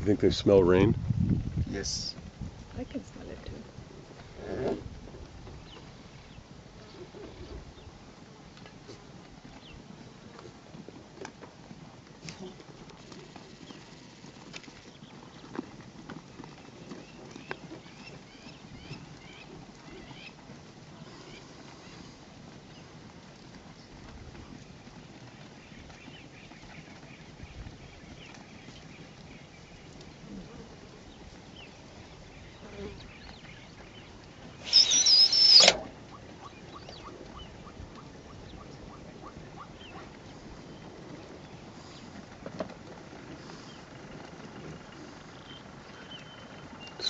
You think they smell rain? Yes. I can smell it too.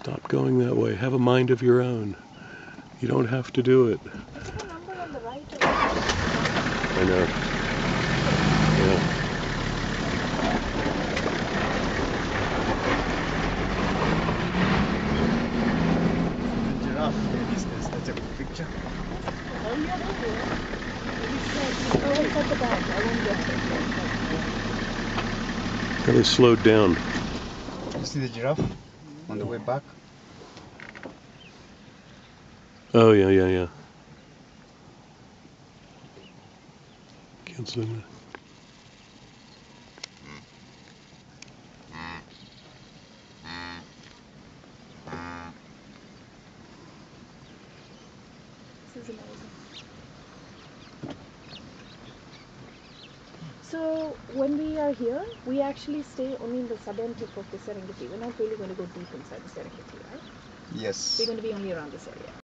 Stop going that way. Have a mind of your own. You don't have to do it. there a number on right? I know. Yeah. The giraffe. There is this. That's picture. Oh, yeah, okay. Oh, it's at the back. I won't get it. Now they slowed down. You see the giraffe on the way back? Oh, yeah, yeah, yeah. Can't zoom in. This is amazing. So when we are here, we actually stay only in the southern tip of the Serengeti. We're not really going to go deep inside the Serengeti, right? Yes. We're going to be only around this area.